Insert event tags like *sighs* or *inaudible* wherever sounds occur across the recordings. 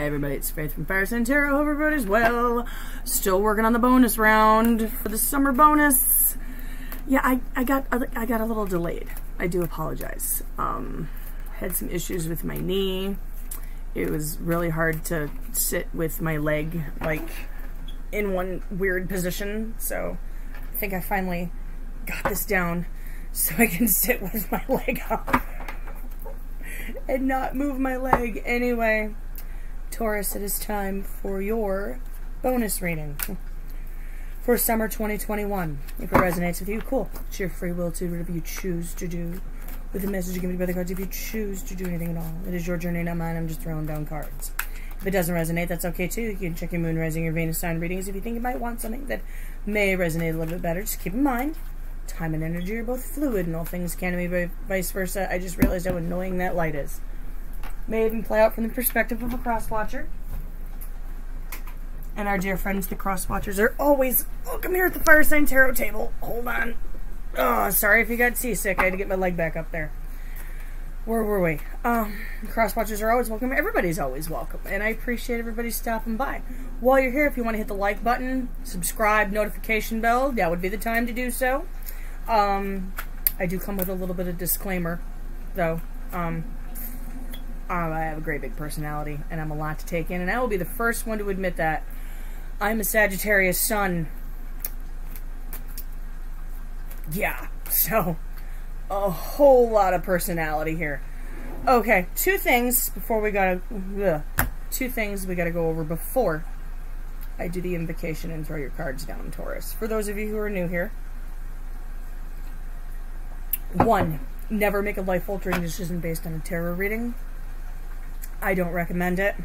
everybody. It's Faith from Fire Sign Tarot. Hope everybody's well. Still working on the bonus round for the summer bonus. Yeah, I, I got I got a little delayed. I do apologize. Um, had some issues with my knee. It was really hard to sit with my leg like in one weird position. So I think I finally got this down so I can *laughs* sit with my leg up and not move my leg. Anyway, Taurus, it is time for your bonus reading for summer 2021. If it resonates with you, cool. It's your free will to do whatever you choose to do with the message given by the cards if you choose to do anything at all. It is your journey, not mine. I'm just throwing down cards. If it doesn't resonate, that's okay too. You can check your moon, rising, your Venus sign readings if you think you might want something that may resonate a little bit better. Just keep in mind, time and energy are both fluid and all things can be vice versa. I just realized how annoying that light is. May even play out from the perspective of a cross watcher. And our dear friends, the cross watchers, are always welcome here at the Fire Sign Tarot table. Hold on. Oh, sorry if you got seasick. I had to get my leg back up there. Where were we? Um, cross watchers are always welcome. Everybody's always welcome. And I appreciate everybody stopping by. While you're here, if you want to hit the like button, subscribe, notification bell, that would be the time to do so. Um, I do come with a little bit of disclaimer, though. Um, Um, I have a great big personality, and I'm a lot to take in, and I will be the first one to admit that. I'm a Sagittarius sun. Yeah, so a whole lot of personality here. Okay, two things before we gotta. Ugh, two things we gotta go over before I do the invocation and throw your cards down, Taurus. For those of you who are new here, one, never make a life altering decision based on a tarot reading. I don't recommend it.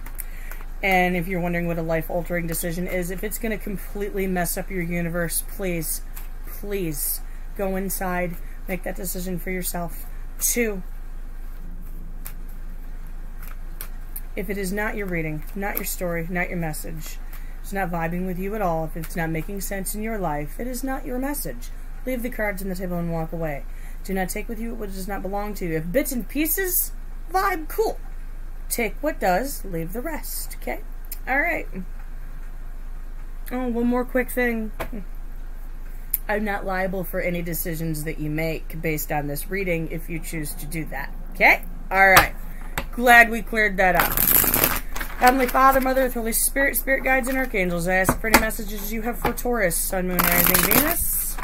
And if you're wondering what a life altering decision is, if it's going to completely mess up your universe, please, please go inside, make that decision for yourself. Two, if it is not your reading, not your story, not your message, it's not vibing with you at all, if it's not making sense in your life, it is not your message. Leave the cards on the table and walk away. Do not take with you what does not belong to you. If bits and pieces vibe, cool. Take what does, leave the rest. Okay? Alright. Oh, one more quick thing. I'm not liable for any decisions that you make based on this reading if you choose to do that. Okay? Alright. Glad we cleared that up. Heavenly Father, Mother, Holy Spirit, Spirit Guides, and Archangels, I ask for any messages you have for Taurus, Sun, Moon, Rising, Venus.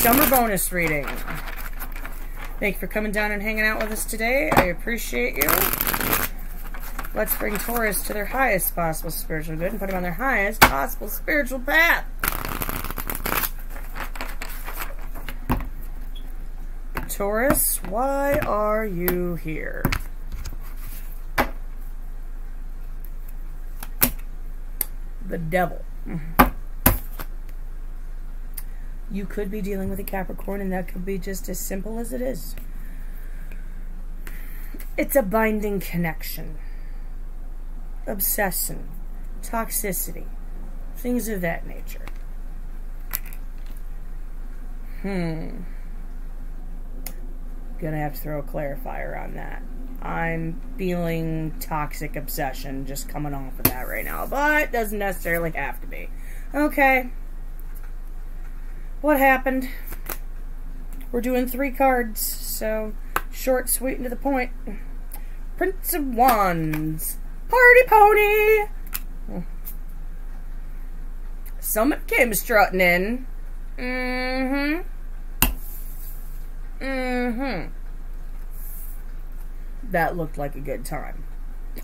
Summer bonus reading. Thank you for coming down and hanging out with us today. I appreciate you. Let's bring Taurus to their highest possible spiritual good and put them on their highest possible spiritual path. Taurus, why are you here? The devil. Mm-hmm. You could be dealing with a Capricorn, and that could be just as simple as it is. It's a binding connection, obsession, toxicity, things of that nature. Hmm. Gonna have to throw a clarifier on that. I'm feeling toxic obsession just coming off of that right now, but doesn't necessarily have to be. Okay what happened. We're doing three cards, so short, sweet, and to the point. Prince of Wands. Party Pony! Someone came strutting in. Mm-hmm. Mm-hmm. That looked like a good time.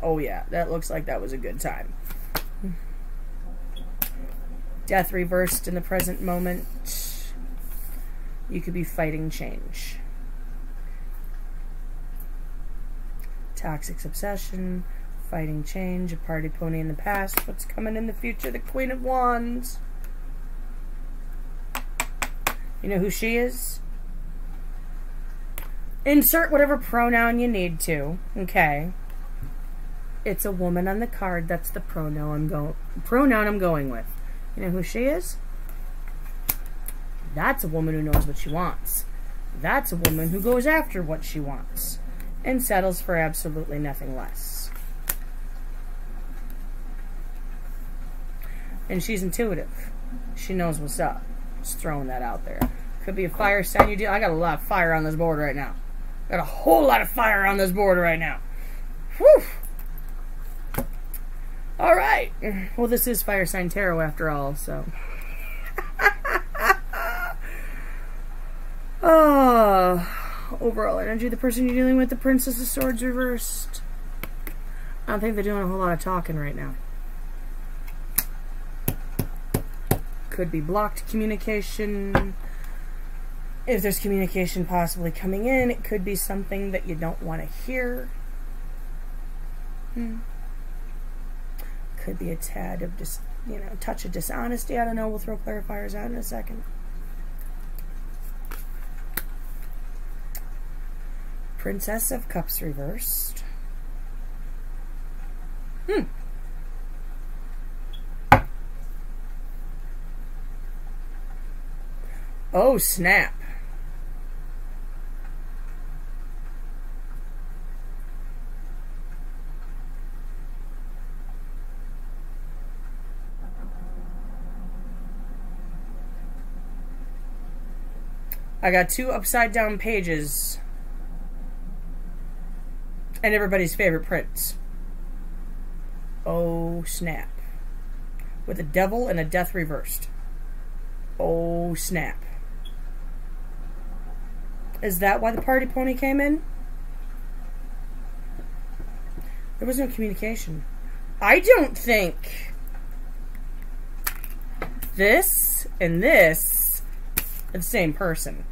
Oh yeah, that looks like that was a good time. Death reversed in the present moment. You could be fighting change. Toxic obsession, fighting change, a party pony in the past, what's coming in the future, the Queen of Wands. You know who she is? Insert whatever pronoun you need to. Okay. It's a woman on the card. That's the pronoun I'm going pronoun I'm going with. You know who she is? That's a woman who knows what she wants. That's a woman who goes after what she wants. and settles for absolutely nothing less. And she's intuitive. She knows what's up. Just throwing that out there. Could be a fire sign you deal. I got a lot of fire on this board right now. Got a whole lot of fire on this board right now. Whew. All right. Well, this is Fire Sign Tarot after all, so. oh, overall energy. The person you're dealing with, the Princess of Swords reversed. I don't think they're doing a whole lot of talking right now. Could be blocked communication. If there's communication possibly coming in, it could be something that you don't want to hear. Hmm. Could be a tad of just, you know, touch of dishonesty. I don't know. We'll throw clarifiers out in a second. Princess of Cups reversed. Hmm. Oh, snap. I got two upside down pages. And everybody's favorite prince. Oh, snap. With a devil and a death reversed. Oh, snap. Is that why the party pony came in? There was no communication. I don't think this and this are the same person.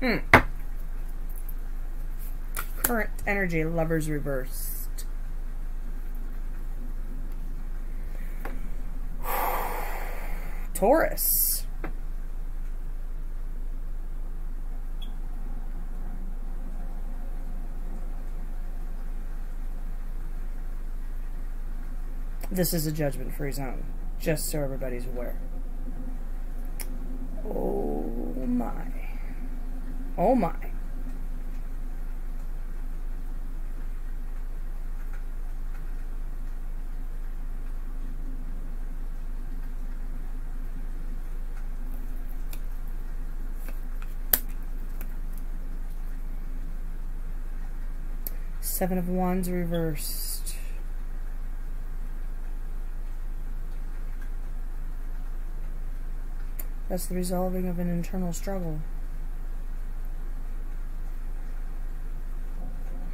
Hmm. Current energy, lovers reversed. *sighs* Taurus. This is a judgment free zone, just so everybody's aware. Oh my. Oh my. Seven of Wands reversed. That's the resolving of an internal struggle.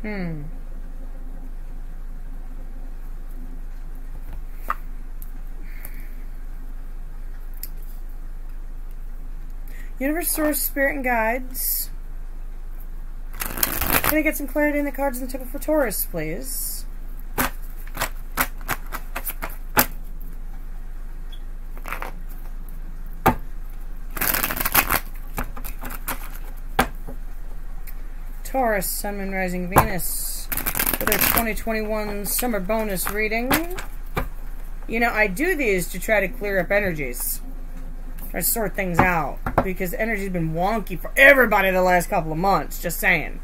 Hmm. Universe Source, Spirit, and Guides. Can I get some clarity in the cards in the table for Taurus, please? Taurus, Sun, Moon, Rising, Venus for their 2021 summer bonus reading. You know, I do these to try to clear up energies. Try to sort things out. Because energy's been wonky for everybody the last couple of months. Just saying.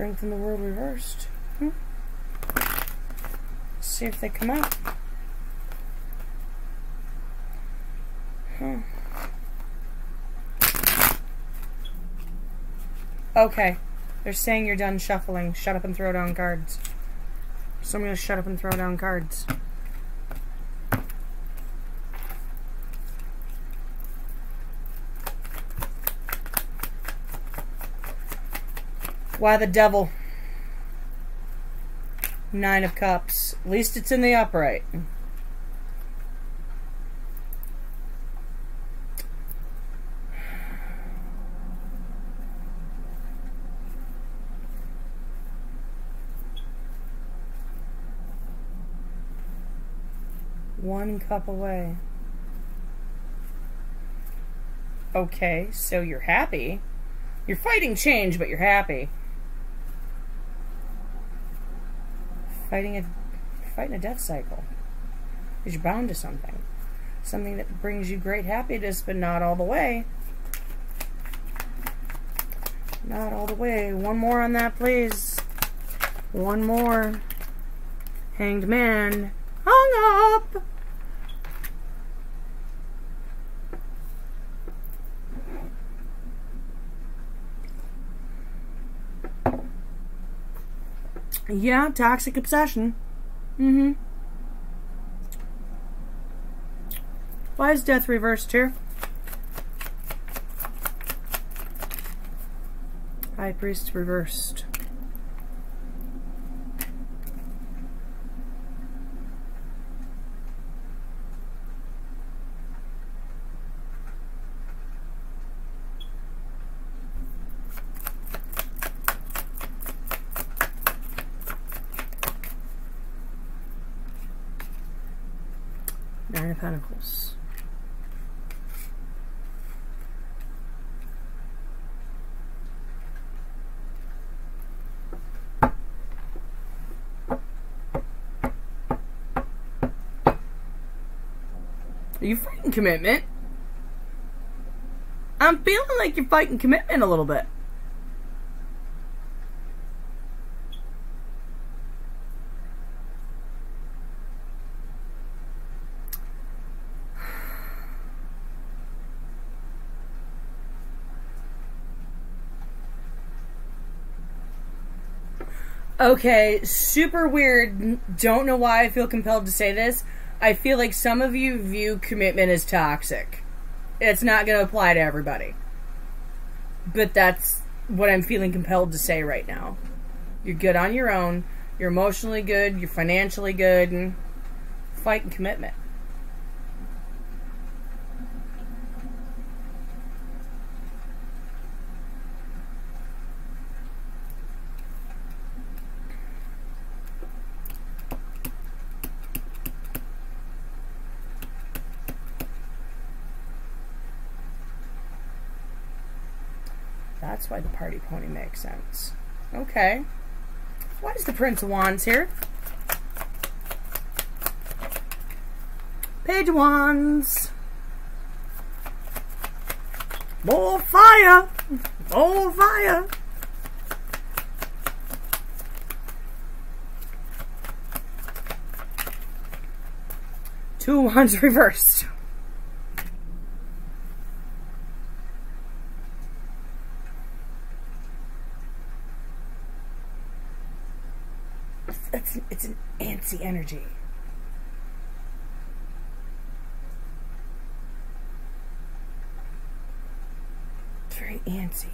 Strength in the world reversed. Hmm. See if they come out. Hmm. Okay. They're saying you're done shuffling. Shut up and throw down cards. So I'm going to shut up and throw down cards. Why the devil? Nine of Cups. At least it's in the upright. One cup away. Okay, so you're happy. You're fighting change, but you're happy. Fighting a fighting a death cycle. Because you're bound to something. Something that brings you great happiness, but not all the way. Not all the way. One more on that, please. One more. Hanged man. Hung up! Yeah, toxic obsession. Mm-hmm. Why is death reversed here? High priest reversed. Nine of Pentacles. Are you fighting commitment? I'm feeling like you're fighting commitment a little bit. *sighs* Okay, super weird. Don't know why I feel compelled to say this. I feel like some of you view commitment as toxic. It's not going to apply to everybody. But that's what I'm feeling compelled to say right now. You're good on your own. You're emotionally good. You're financially good. And fight and commitment. That's why the party pony makes sense. Okay. Why is the Prince of Wands here? Page of Wands. More fire! More fire! Two wands *laughs* reversed. It's, it's an energy. It's very antsy.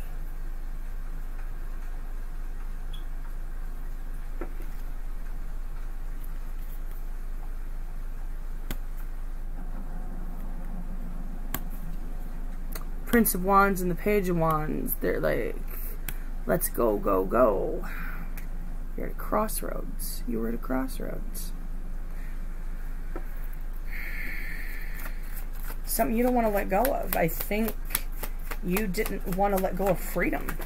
Prince of Wands and the Page of Wands, they're like, let's go, go, go. You're at a crossroads. You were at a crossroads. Something you don't want to let go of. I think you didn't want to let go of freedom.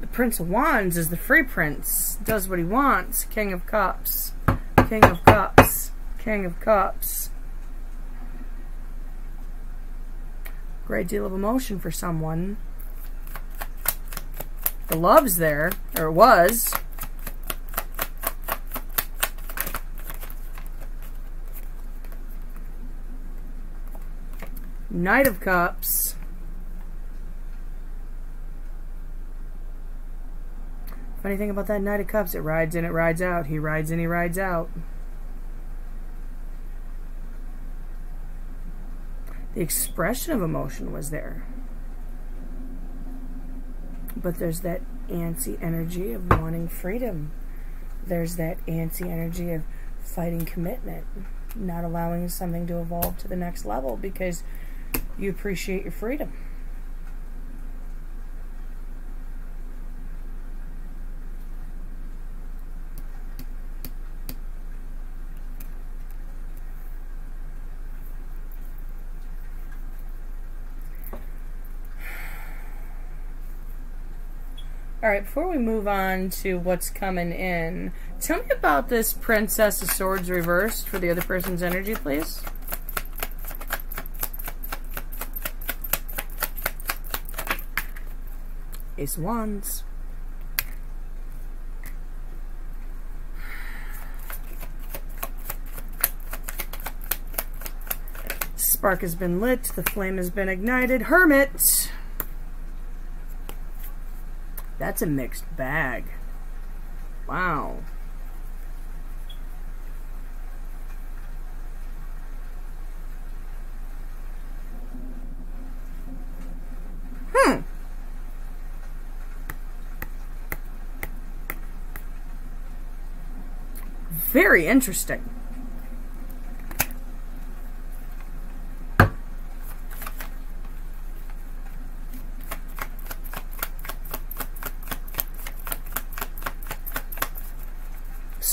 The Prince of Wands is the free prince. Does what he wants. King of Cups. King of Cups. King of Cups. Great deal of emotion for someone. The love's there, or was. Knight of Cups. Funny thing about that Knight of Cups, it rides in, it rides out. He rides in, he rides out. The expression of emotion was there. But there's that antsy energy of wanting freedom. There's that antsy energy of fighting commitment, not allowing something to evolve to the next level because you appreciate your freedom. Right, before we move on to what's coming in, tell me about this Princess of Swords reversed for the other person's energy, please. Ace of Wands. Spark has been lit. The flame has been ignited. Hermit. That's a mixed bag. Wow. Hmm. Very interesting.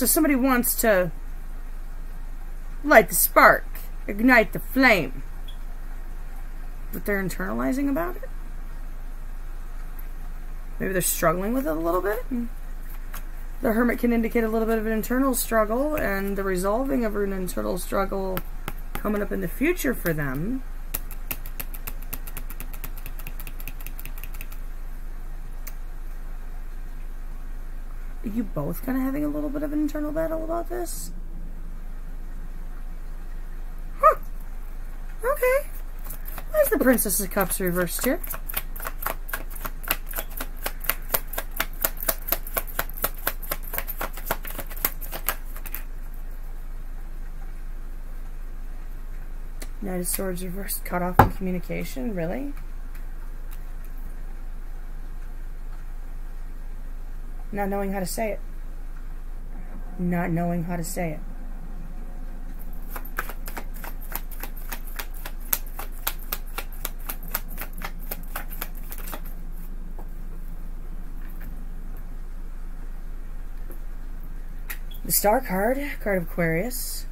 So somebody wants to light the spark, ignite the flame. But they're internalizing about it? Maybe they're struggling with it a little bit? The hermit can indicate a little bit of an internal struggle and the resolving of an internal struggle coming up in the future for them. Both kind of having a little bit of an internal battle about this? Huh. Okay. Why is the Princess of Cups reversed here? Knight of Swords reversed, cut off in communication, really? Not knowing how to say it. Not knowing how to say it. The Star card, card of Aquarius.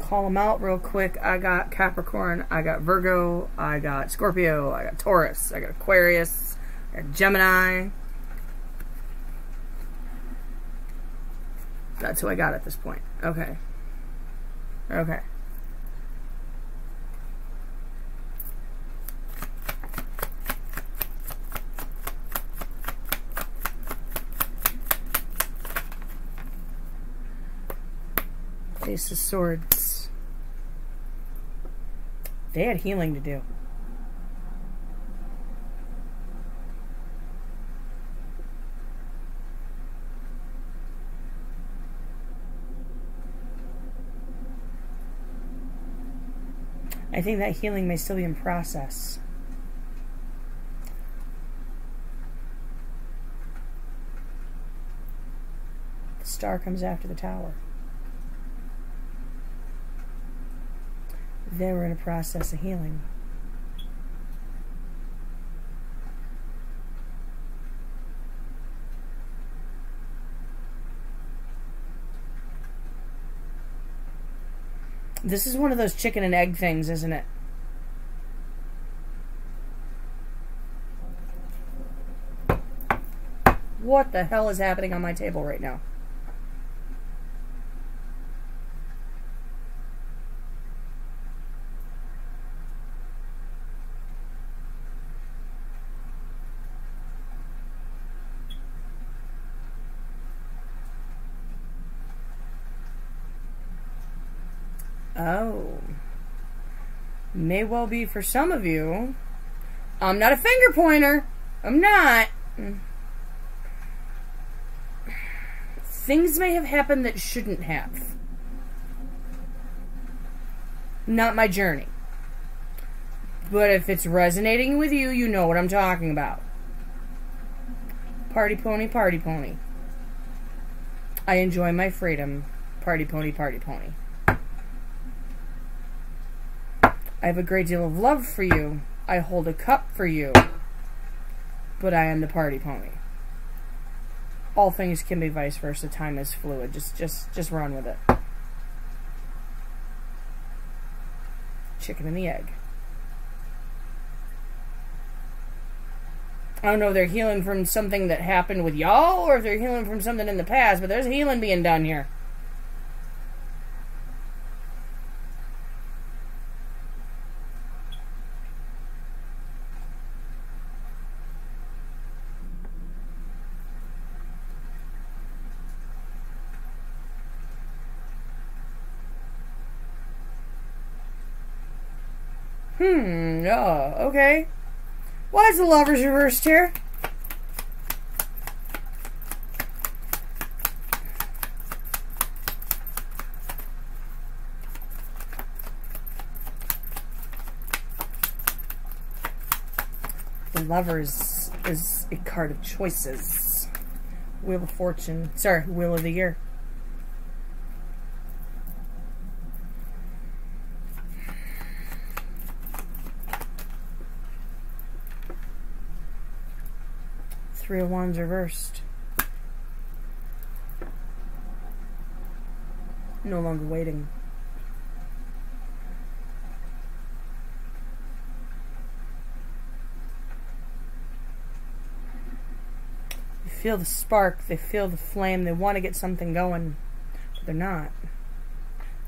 Call them out real quick. I got Capricorn, I got Virgo, I got Scorpio, I got Taurus, I got Aquarius, Gemini. That's who I got at this point. Okay. Okay. Ace of Swords. They had healing to do. I think that healing may still be in process. The star comes after the tower. They were in a process of healing. This is one of those chicken and egg things, isn't it? What the hell is happening on my table right now? Oh. May well be for some of you. I'm not a finger pointer. I'm not. Things may have happened that shouldn't have. Not my journey. But if it's resonating with you, you know what I'm talking about. Party pony, party pony. I enjoy my freedom. Party pony, party pony. I have a great deal of love for you. I hold a cup for you. But I am the party pony. All things can be vice versa. Time is fluid. Just just just run with it. Chicken and the egg. I don't know if they're healing from something that happened with y'all or if they're healing from something in the past, but there's healing being done here. Oh, okay. Why is the lovers reversed here? The lovers is a card of choices. Wheel of Fortune. Sorry, Wheel of the Year. Three of Wands reversed. No longer waiting. They feel the spark, they feel the flame, they want to get something going, but they're not.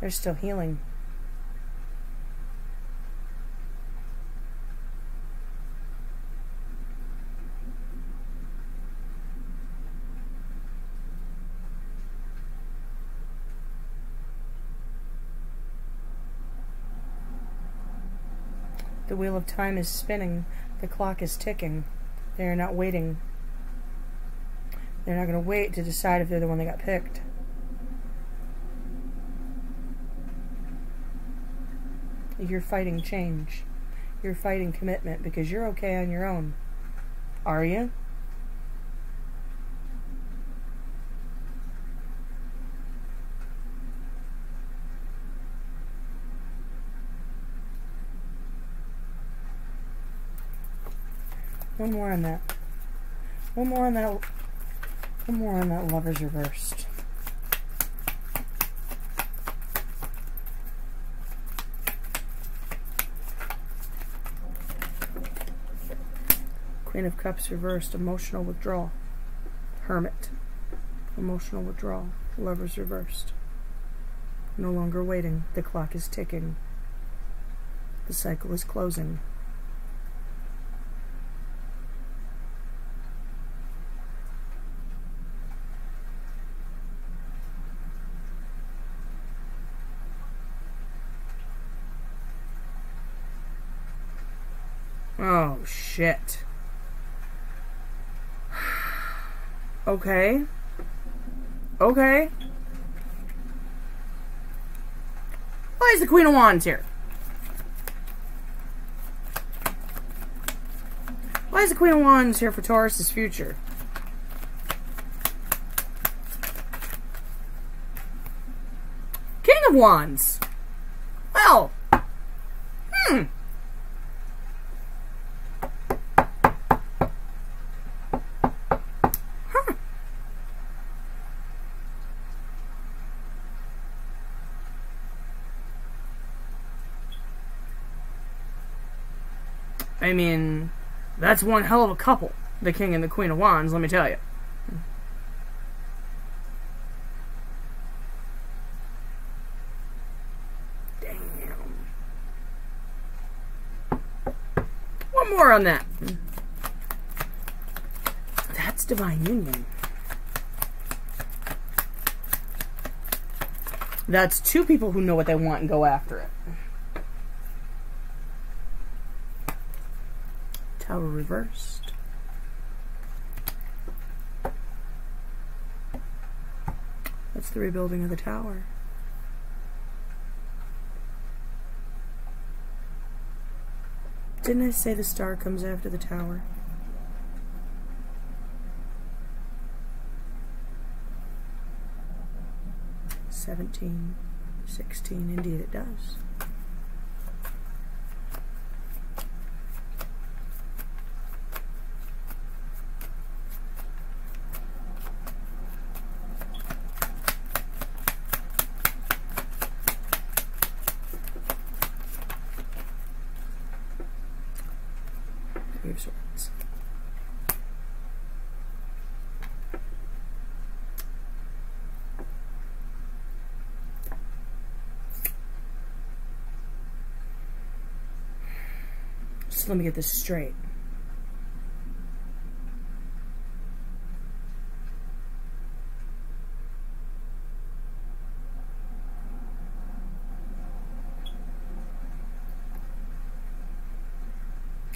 They're still healing. Of time is spinning. The clock is ticking. They are not waiting. They're not going to wait to decide if they're the one that got picked. You're fighting change. You're fighting commitment because you're okay on your own. Are you? One more on that. One more on that. One more on that lover's reversed. Queen of Cups reversed. Emotional withdrawal. Hermit. Emotional withdrawal. Lovers reversed. No longer waiting. The clock is ticking. The cycle is closing. Oh, shit. Okay. Okay. Why is the Queen of Wands here? Why is the Queen of Wands here for Taurus's future? King of Wands. Well, hmm. I mean, that's one hell of a couple, the King and the Queen of Wands, let me tell you. Damn. One more on that. That's Divine Union. That's two people who know what they want and go after it. Tower reversed. That's the rebuilding of the tower. Didn't I say the star comes after the tower? Seventeen, sixteen, indeed it does. Three of Swords. So let me get this straight.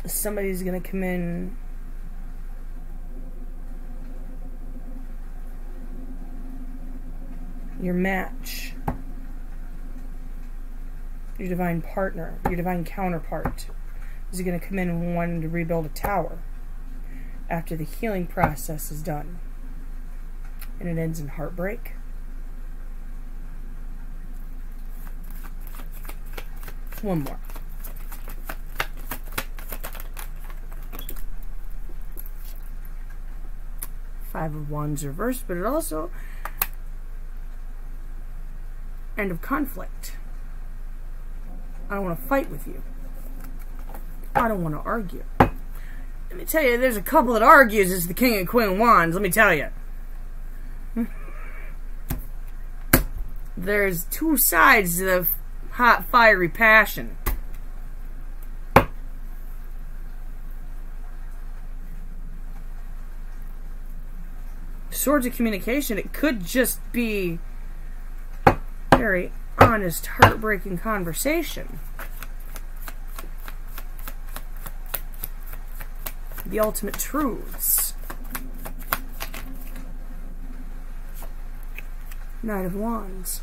Somebody's going to come in. Your match, your divine partner, your divine counterpart is going to come in wanting to rebuild a tower after the healing process is done. And it ends in heartbreak. One more. Five of Wands reversed, but it also end of conflict. I don't want to fight with you. I don't want to argue. Let me tell you, there's a couple that argues as the King and Queen Wands, let me tell you. *laughs* There's two sides of the hot, fiery passion. Swords of communication, it could just be very honest, heartbreaking conversation. The ultimate truths. Knight of Wands.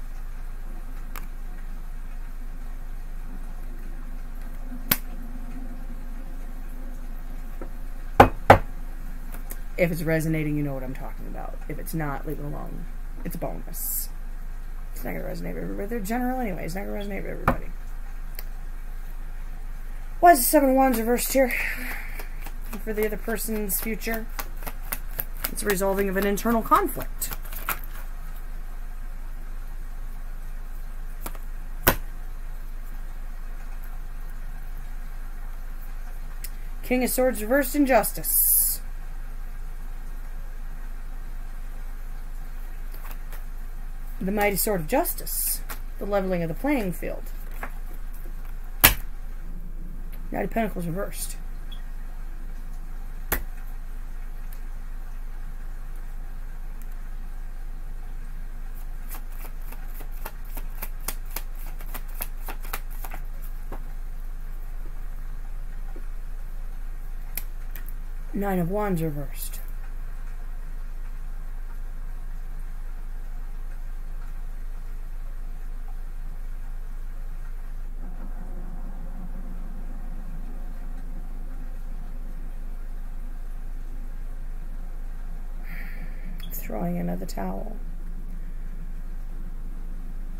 If it's resonating, you know what I'm talking about. If it's not, leave it alone. It's a bonus. It's not going to resonate with everybody. They're general anyway. It's not going to resonate with everybody. Why is the Seven of Wands reversed here? For the other person's future? It's resolving of an internal conflict. King of Swords reversed injustice. the mighty sword of justice, the leveling of the playing field. Knight of Pentacles reversed. Nine of Wands reversed. throwing another towel,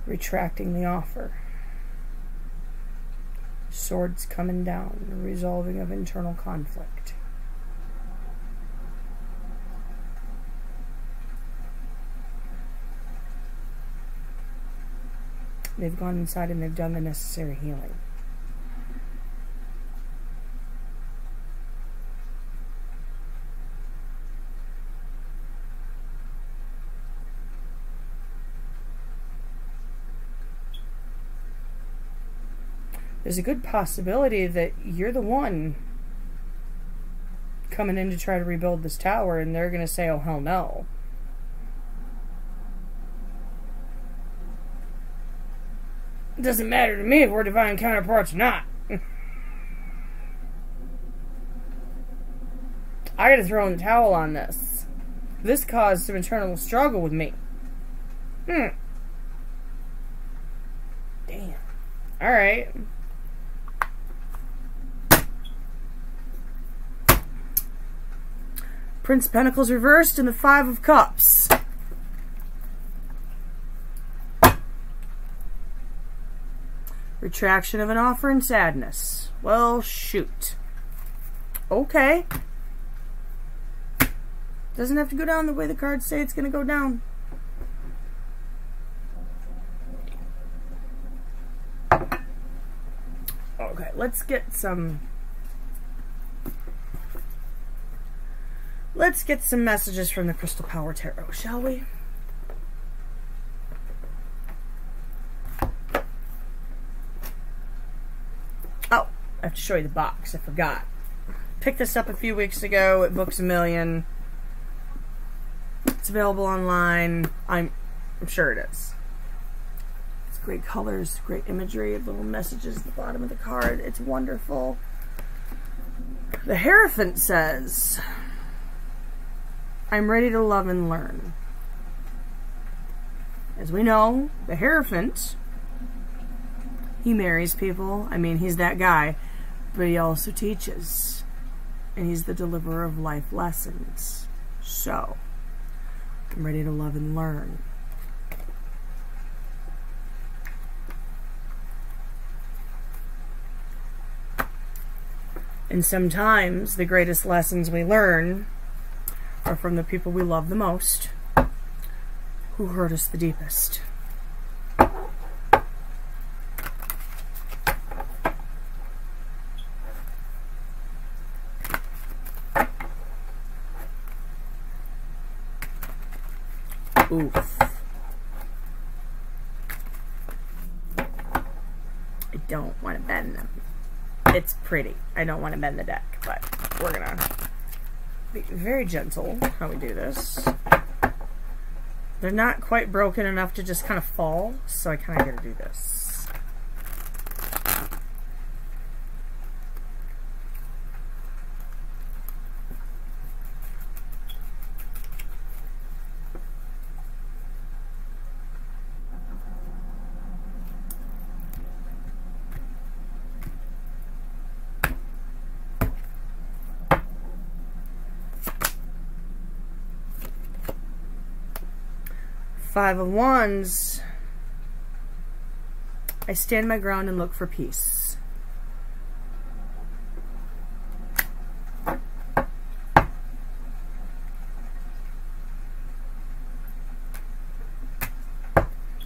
retracting the offer, swords coming down, resolving of internal conflict. They've gone inside and they've done the necessary healing. there's a good possibility that you're the one coming in to try to rebuild this tower and they're going to say, oh, hell no. It doesn't matter to me if we're divine counterparts or not. I gotta throw in the towel on this. This caused some internal struggle with me. Hmm. Damn. Alright. Prince Pentacles reversed and the Five of Cups. Retraction of an offer and sadness. Well, shoot. Okay. Doesn't have to go down the way the cards say it's going to go down. Okay, let's get some Let's get some messages from the Crystal Power Tarot, shall we? Oh, I have to show you the box. I forgot. Picked this up a few weeks ago at Books a Million. It's available online. I'm, I'm sure it is. It's great colors, great imagery, little messages at the bottom of the card. It's wonderful. The Hierophant says, I'm ready to love and learn. As we know, the Hierophant, he marries people. I mean, he's that guy. But he also teaches. And he's the deliverer of life lessons. So, I'm ready to love and learn. And sometimes the greatest lessons we learn are from the people we love the most who hurt us the deepest. Oof. I don't want to bend them. It's pretty. I don't want to bend the deck, but we're going to be very gentle how we do this. They're not quite broken enough to just kind of fall, so I kind of got to do this. Five of Wands, I stand my ground and look for peace.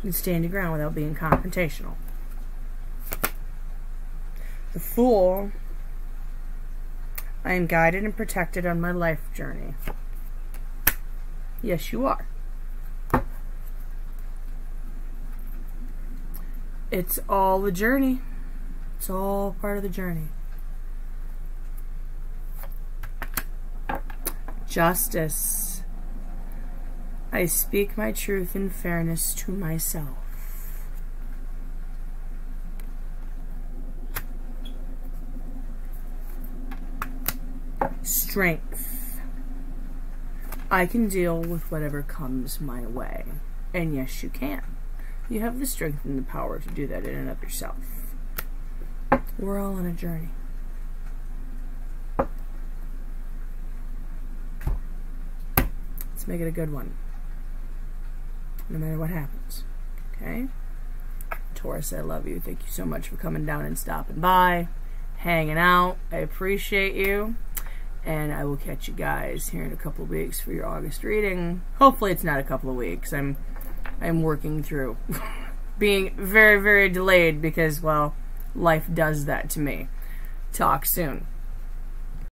You stand your ground without being confrontational. The Fool, I am guided and protected on my life journey. Yes, you are. It's all a journey. It's all part of the journey. Justice. I speak my truth in fairness to myself. Strength. I can deal with whatever comes my way. And yes, you can. You have the strength and the power to do that in and of yourself. We're all on a journey. Let's make it a good one. No matter what happens. Okay? Taurus, I love you. Thank you so much for coming down and stopping by, hanging out. I appreciate you. And I will catch you guys here in a couple of weeks for your August reading. Hopefully it's not a couple of weeks. I'm I'm working through. *laughs* Being very, very delayed because, well, life does that to me. Talk soon.